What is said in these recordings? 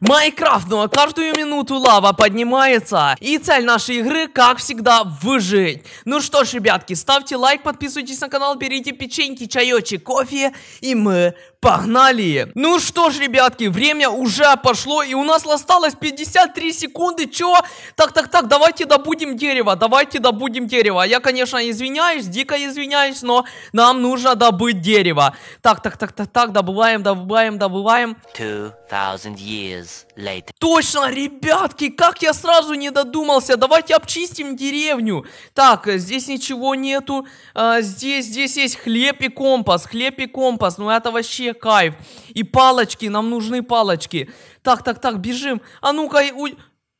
Майнкрафт, ну а каждую минуту лава поднимается. И цель нашей игры, как всегда, выжить. Ну что ж, ребятки, ставьте лайк, подписывайтесь на канал, берите печеньки, чаечек, кофе. И мы Погнали! Ну что ж, ребятки, время уже пошло, и у нас осталось 53 секунды. Чё? Так, так, так, давайте добудем дерево, давайте добудем дерево. Я, конечно, извиняюсь, дико извиняюсь, но нам нужно добыть дерево. Так, так, так, так, так, добываем, добываем, добываем. 2000 years later. Точно, ребятки, как я сразу не додумался. Давайте обчистим деревню. Так, здесь ничего нету. А, здесь, здесь есть хлеб и компас, хлеб и компас. Ну это вообще кайф. И палочки, нам нужны палочки. Так, так, так, бежим. А ну-ка,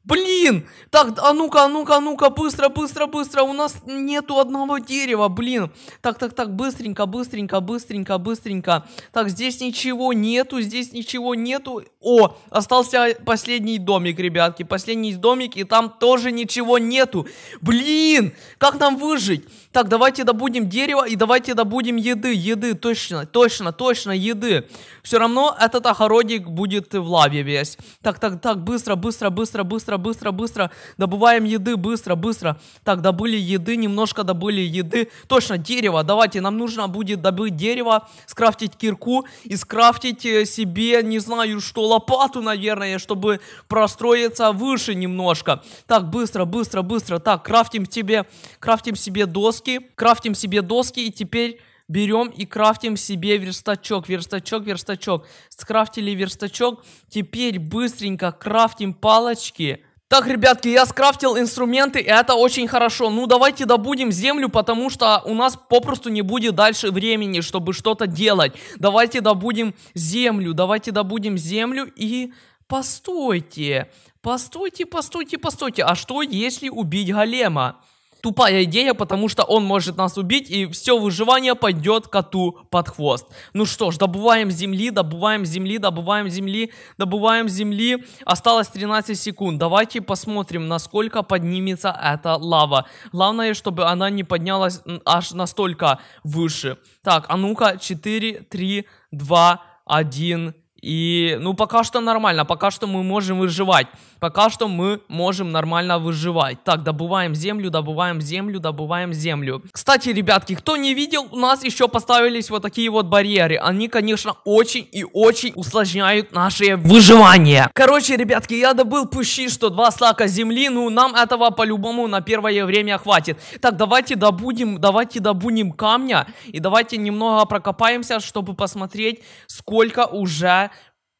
Блин! Так, а ну-ка, а ну-ка, а ну-ка, быстро, быстро, быстро. У нас нету одного дерева, блин. Так, так, так, быстренько, быстренько, быстренько, быстренько. Так, здесь ничего нету, здесь ничего нету. О, остался последний домик, ребятки. Последний домик, и там тоже ничего нету. Блин, как нам выжить? Так, давайте добудем дерево и давайте добудем еды. Еды, точно, точно, точно, еды. Все равно этот огородик будет в лаве весь. Так, так, так, быстро, быстро, быстро, быстро быстро, быстро, быстро. Добываем еды, быстро, быстро. Так, добыли еды, немножко добыли еды. Точно, дерево. Давайте, нам нужно будет добыть дерево, скрафтить кирку и скрафтить э, себе, не знаю что, лопату, наверное, чтобы простроиться выше немножко. Так, быстро, быстро, быстро. Так, крафтим себе, крафтим себе доски, крафтим себе доски и теперь берем и крафтим себе верстачок, верстачок, верстачок. Скрафтили верстачок, теперь быстренько крафтим палочки. Так, ребятки, я скрафтил инструменты, и это очень хорошо. Ну, давайте добудем землю, потому что у нас попросту не будет дальше времени, чтобы что-то делать. Давайте добудем землю, давайте добудем землю и... Постойте, постойте, постойте, постойте. А что, если убить голема? Тупая идея, потому что он может нас убить, и все выживание пойдет коту под хвост. Ну что ж, добываем земли, добываем земли, добываем земли, добываем земли. Осталось 13 секунд. Давайте посмотрим, насколько поднимется эта лава. Главное, чтобы она не поднялась аж настолько выше. Так, а ну-ка, 4, 3, 2, 1, и, ну, пока что нормально, пока что мы можем выживать. Пока что мы можем нормально выживать. Так, добываем землю, добываем землю, добываем землю. Кстати, ребятки, кто не видел, у нас еще поставились вот такие вот барьеры. Они, конечно, очень и очень усложняют наше выживание. Короче, ребятки, я добыл почти что два слака земли. Ну, нам этого по-любому на первое время хватит. Так, давайте добудем, давайте добудем камня. И давайте немного прокопаемся, чтобы посмотреть, сколько уже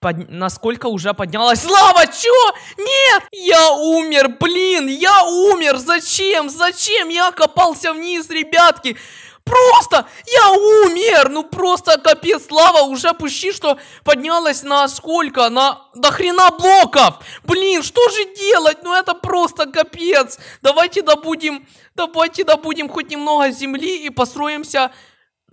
под... насколько уже поднялась слава, чё? Нет, я умер, блин, я умер, зачем, зачем я копался вниз, ребятки? Просто, я умер, ну просто капец, слава уже почти что поднялась на сколько, на до хрена блоков. Блин, что же делать, ну это просто капец. Давайте добудем, давайте добудем хоть немного земли и построимся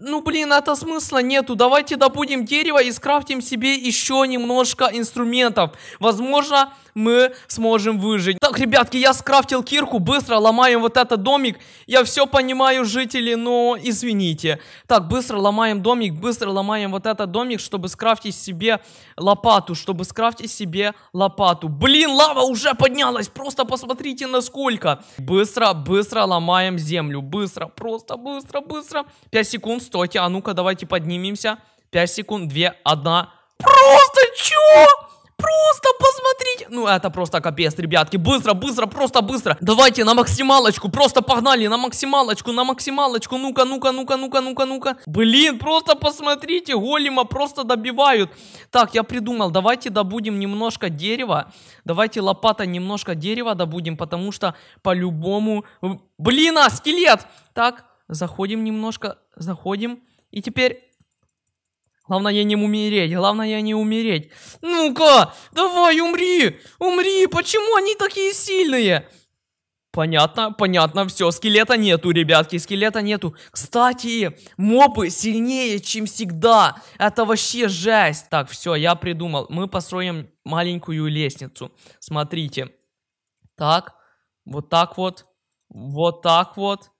ну, блин, это смысла нету. Давайте добудем дерево и скрафтим себе еще немножко инструментов. Возможно, мы сможем выжить. Так, ребятки, я скрафтил кирку. Быстро ломаем вот этот домик. Я все понимаю, жители, но извините. Так, быстро ломаем домик. Быстро ломаем вот этот домик, чтобы скрафтить себе лопату. Чтобы скрафтить себе лопату. Блин, лава уже поднялась. Просто посмотрите, насколько. Быстро, быстро ломаем землю. Быстро, просто быстро, быстро. 5 секунд стойте, а ну-ка давайте поднимемся. 5 секунд, 2, 1. Просто чё? Просто посмотрите. Ну, это просто капец, ребятки. Быстро, быстро, просто быстро. Давайте на максималочку. Просто погнали на максималочку, на максималочку. Ну-ка, ну-ка, ну-ка, ну-ка, ну-ка, ну-ка. Блин, просто посмотрите. Голема просто добивают. Так, я придумал. Давайте добудем немножко дерева. Давайте лопата немножко дерева добудем, потому что по-любому... Блин, а, скелет. Так, заходим немножко, заходим. И теперь Главное не умереть, главное не умереть. Ну-ка, давай умри, умри, почему они такие сильные? Понятно, понятно, все, скелета нету, ребятки, скелета нету. Кстати, мобы сильнее, чем всегда. Это вообще жесть. Так, все, я придумал. Мы построим маленькую лестницу. Смотрите. Так, вот так вот, вот так вот.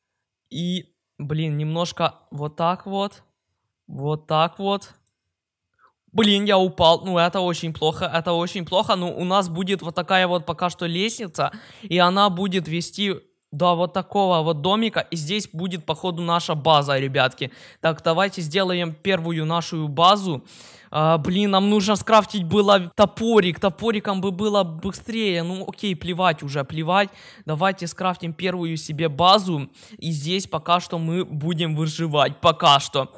И, блин, немножко вот так вот, вот так вот. Блин, я упал. Ну, это очень плохо, это очень плохо. Ну, у нас будет вот такая вот пока что лестница, и она будет вести до вот такого вот домика. И здесь будет, походу, наша база, ребятки. Так, давайте сделаем первую нашу базу. А, блин, нам нужно скрафтить было топорик. Топориком бы было быстрее. Ну, окей, плевать уже, плевать. Давайте скрафтим первую себе базу. И здесь пока что мы будем выживать. Пока что.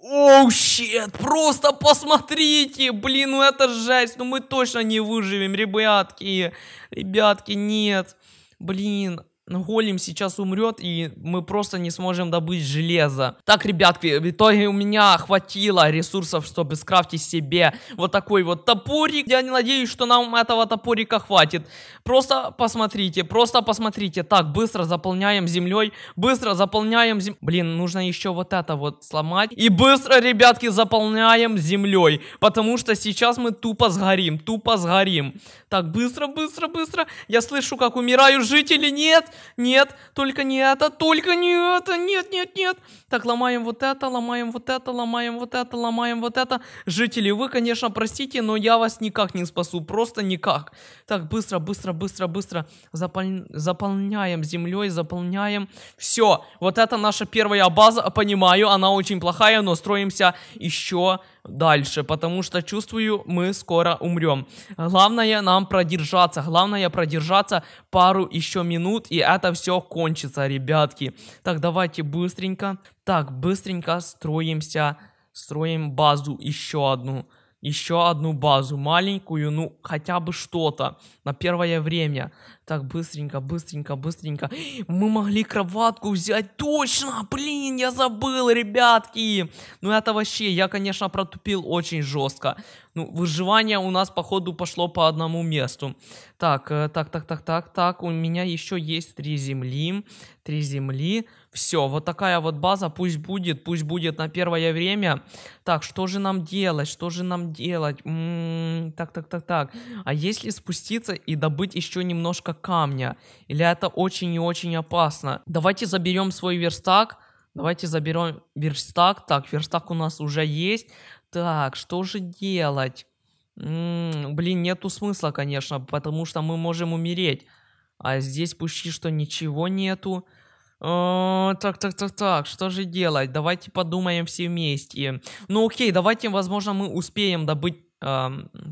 Оу, oh, щет, просто посмотрите, блин, ну это жесть, ну мы точно не выживем, ребятки, ребятки, нет, блин, голем сейчас умрет, и мы просто не сможем добыть железо. Так, ребятки, в итоге у меня хватило ресурсов, чтобы скрафтить себе вот такой вот топорик. Я не надеюсь, что нам этого топорика хватит. Просто посмотрите, просто посмотрите. Так, быстро заполняем землей, быстро заполняем зем... Блин, нужно еще вот это вот сломать. И быстро, ребятки, заполняем землей, потому что сейчас мы тупо сгорим, тупо сгорим. Так, быстро, быстро, быстро. Я слышу, как умирают жители. Нет, нет, только не это, только не это, нет, нет, нет. Так, ломаем вот это, ломаем вот это, ломаем вот это, ломаем вот это. Жители, вы, конечно, простите, но я вас никак не спасу, просто никак. Так, быстро, быстро, быстро, быстро запол... заполняем землей, заполняем. Все, вот это наша первая база, понимаю, она очень плохая, но строимся еще дальше, потому что чувствую, мы скоро умрем. Главное нам продержаться, главное продержаться пару еще минут, и это все кончится, ребятки. Так, давайте быстренько, так, быстренько строимся, строим базу еще одну еще одну базу, маленькую, ну, хотя бы что-то на первое время. Так, быстренько, быстренько, быстренько. Мы могли кроватку взять, точно, блин, я забыл, ребятки. Ну, это вообще, я, конечно, протупил очень жестко. Ну, выживание у нас, походу, пошло по одному месту. Так, э, так, так, так, так, так, у меня еще есть три земли, три земли. Все, вот такая вот база, пусть будет, пусть будет на первое время. Так, что же нам делать, что же нам делать? М -м -м, так, так, так, так. А если спуститься и добыть еще немножко камня? Или это очень и очень опасно? Давайте заберем свой верстак. Давайте заберем верстак. Так, верстак у нас уже есть. Так, что же делать? М -м, блин, нету смысла, конечно, потому что мы можем умереть. А здесь почти что ничего нету. О, так, так, так, так, что же делать? Давайте подумаем все вместе. Ну окей, давайте, возможно, мы успеем добыть э,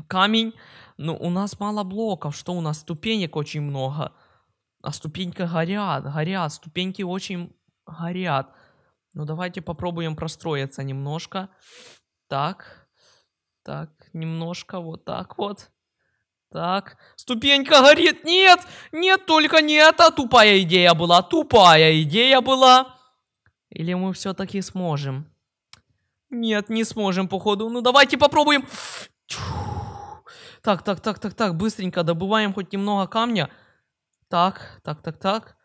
камень. Но у нас мало блоков. Что у нас? Ступенек очень много. А ступеньки горят, горят. Ступеньки очень горят. Ну давайте попробуем простроиться немножко. Так, так, немножко вот так вот. Так, ступенька горит. Нет, нет, только не это. Тупая идея была, тупая идея была. Или мы все-таки сможем? Нет, не сможем, походу. Ну, давайте попробуем. Так, так, так, так, так, быстренько добываем хоть немного камня. Так, так, так, так.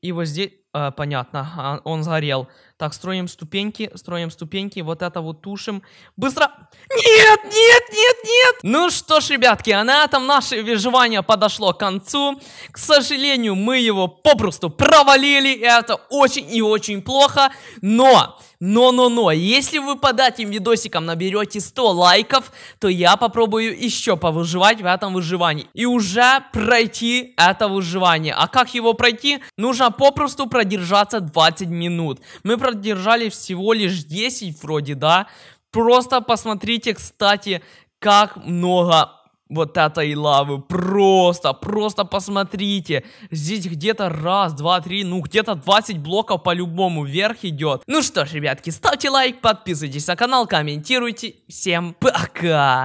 И вот здесь... Э, понятно, он сгорел. Так, строим ступеньки, строим ступеньки, вот это вот тушим. Быстро! Нет, нет, нет, нет! Ну что ж, ребятки, а на этом наше выживание подошло к концу. К сожалению, мы его попросту провалили, и это очень и очень плохо. Но, но, но, но, если вы под этим видосиком наберете 100 лайков, то я попробую еще повыживать в этом выживании. И уже пройти это выживание. А как его пройти? Нужно попросту пройти продержаться 20 минут. Мы продержали всего лишь 10 вроде, да? Просто посмотрите, кстати, как много вот этой лавы. Просто, просто посмотрите. Здесь где-то раз, два, три, ну где-то 20 блоков по-любому вверх идет. Ну что ж, ребятки, ставьте лайк, подписывайтесь на канал, комментируйте. Всем пока!